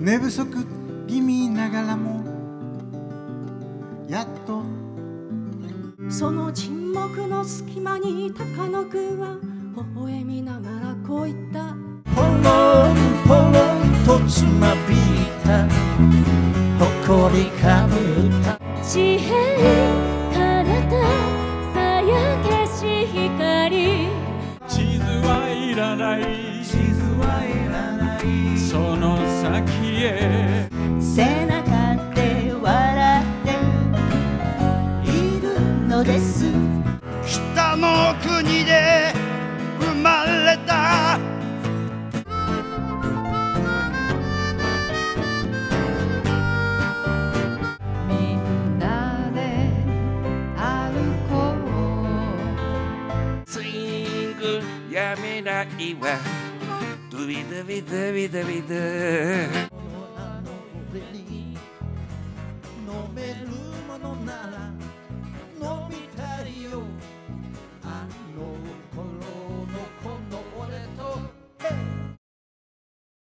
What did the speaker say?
寝不足気味ながらもやっと。その沈黙の隙間に高野くんは微笑みながらこう言った。ポロンポロンとつまびいた。誇りかぶった。地平彼方さやけし光。地図はいらない地図はいらない。その先へ背中で笑っているのです。北の国で生まれた。みんなで歩こうスイングやめないわ vida, vida, vida, vida.